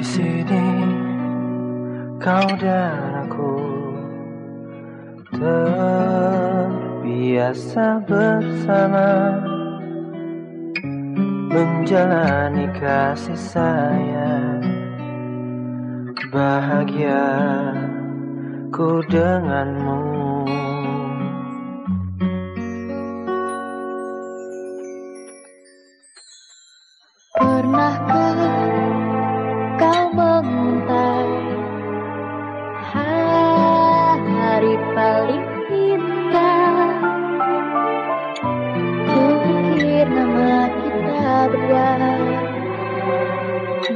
Sini. Kau dan aku terbiasa bersama menjalani kasih sayang. Bahagia ku denganmu. Pernahkah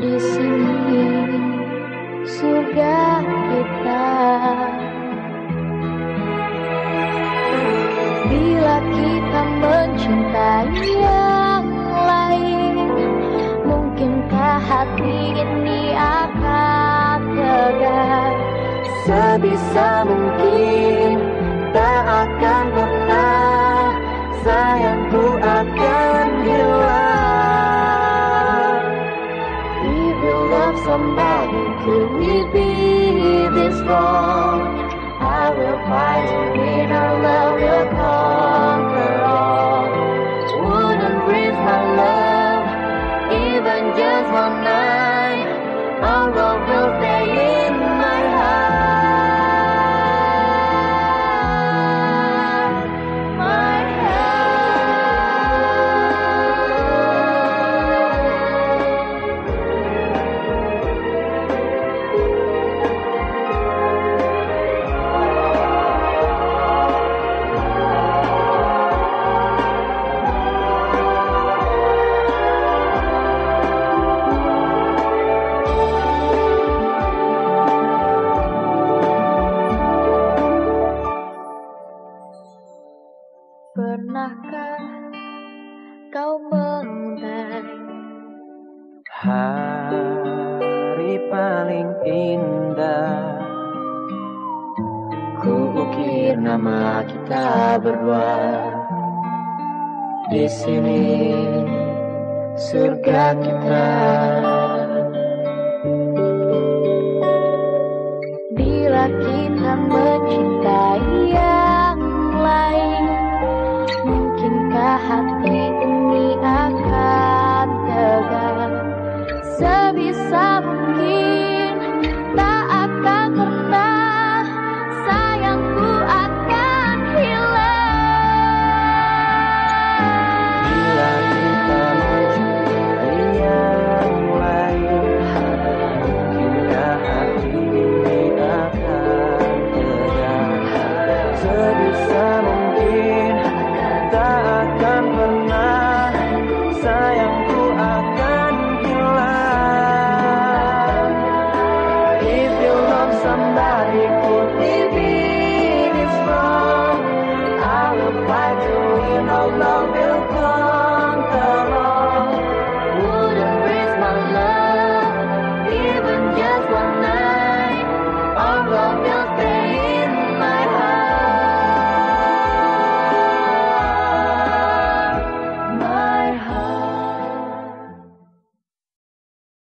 di sini surga kita. Bila kita mencintai yang lain, mungkinkah hati ini akan tegar? Sebisa mungkin tak akan pernah sayangku akan Pernahkah kau mengenai Hari paling indah? Ku ukir nama kita berdua. Di sini surga kita. Bila kita no longer